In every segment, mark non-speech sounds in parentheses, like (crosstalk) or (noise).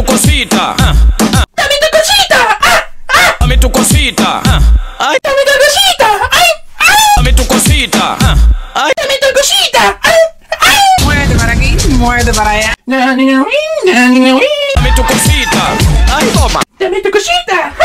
tu cosita. ah, ah. Dame tu cosita. Ah, ah. Dame tu cosita. ah. Ay, Dame tu cosita. Ay, ay. dame tu cosita. ah. Ay, Dame tu cosita. Ay, ay. Muévete para aquí, muévete para allá. Dame dame tu cosita. Ay, toma. tu cosita.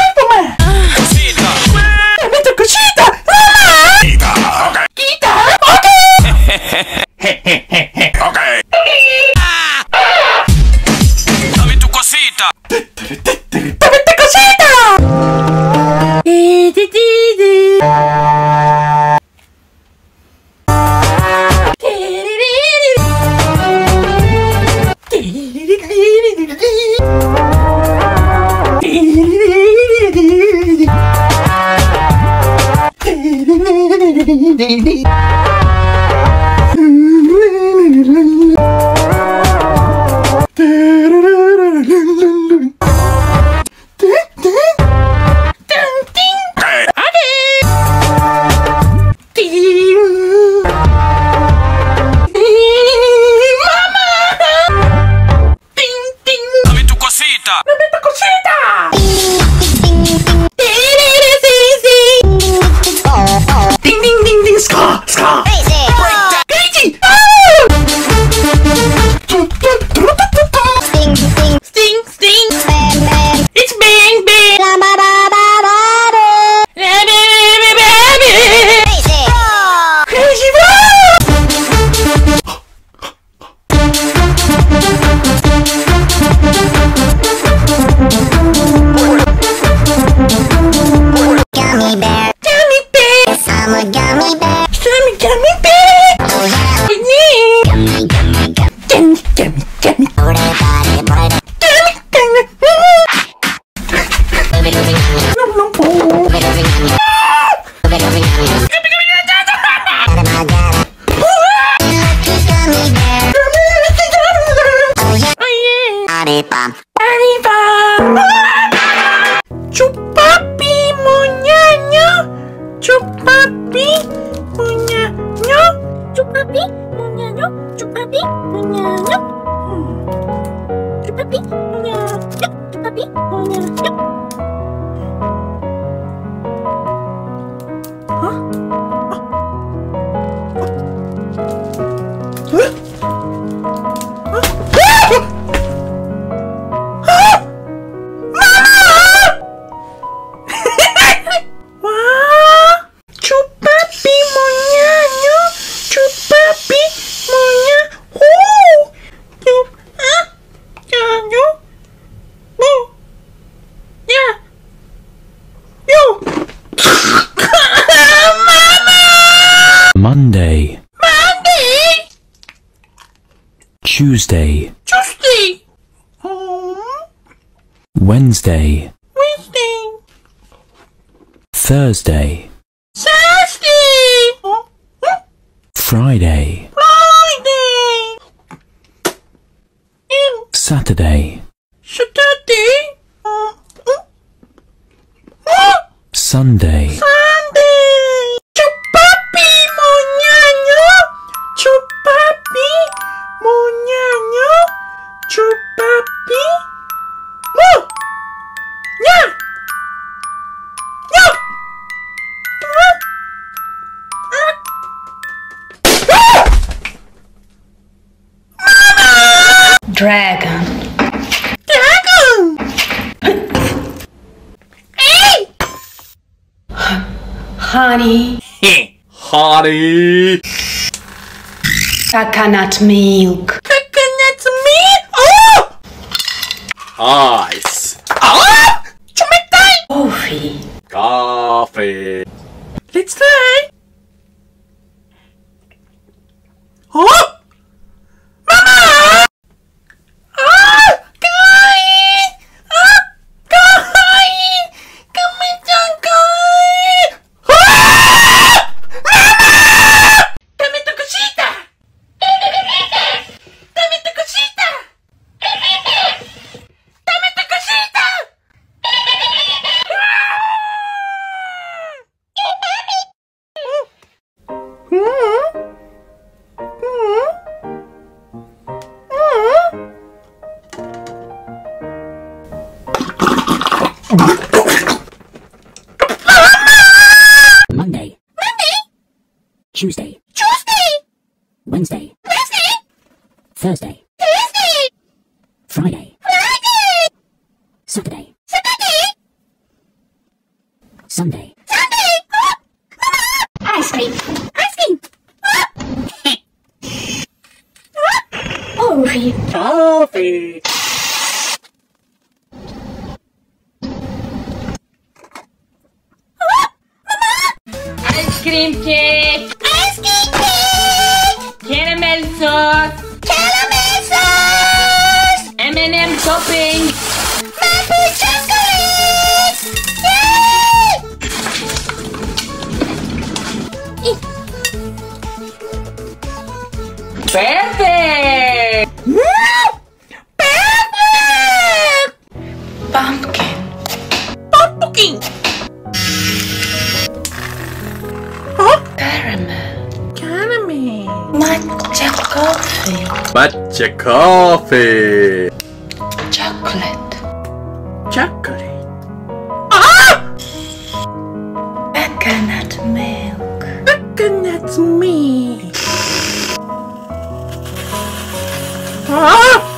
Aripam. Aripam. Chupapi muñaño. Chupapi muñaño. Chupapi muñaño. Chupapi nhóc. ピッ Tuesday, Tuesday, Wednesday, Wednesday, Thursday, Thursday, oh, Friday, Friday, Saturday, Saturday, oh. Sunday, Sunday. Dragon. Dragon. Hey. Honey. (laughs) Hottie. Coconut milk. Coconut milk. Oh. Ice. Ah. Chumitai. Coffee. Coffee. Thursday. Thursday. Friday. Friday. Saturday. Saturday. Sunday. Sunday. Ice cream. Ice cream. Coffee. Coffee. Ice cream cake. M&M topping. Chocolate. Yay! Perfect. Perfect. Pumpkin. Pumpkin. Caramel. Caramel. Matcha coffee. Matcha coffee. Chocolate. Chocolate. Coconut milk. Coconut milk. Ah!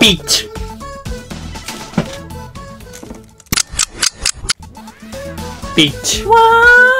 Beach. Beach. What?